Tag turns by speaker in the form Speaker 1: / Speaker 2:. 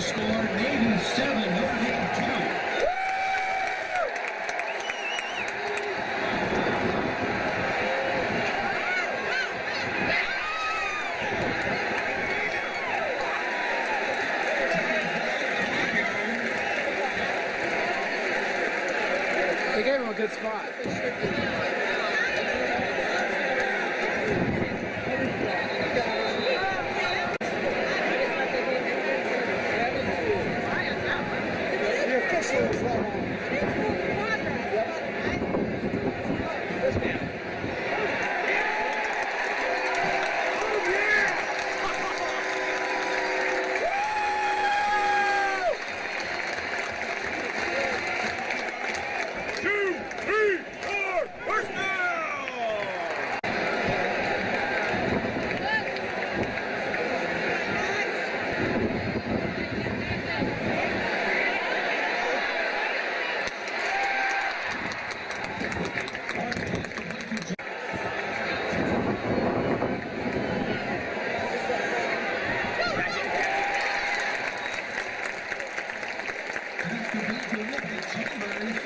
Speaker 1: Sparta scored. Navy 7, Notre Dame 2.
Speaker 2: They gave him a good spot. Ini bisa.